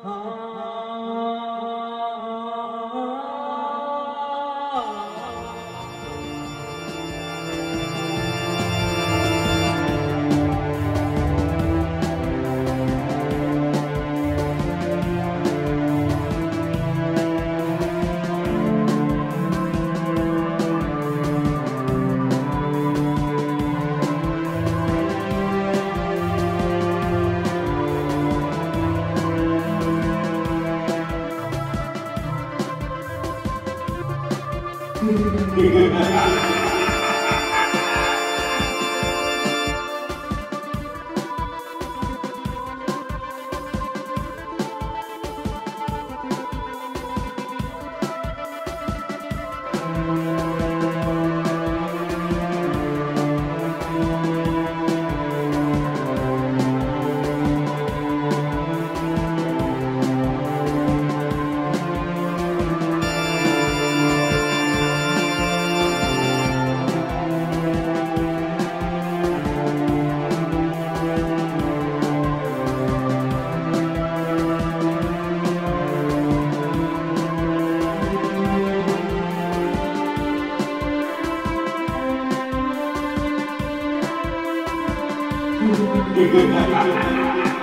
Oh. Ha ha ha!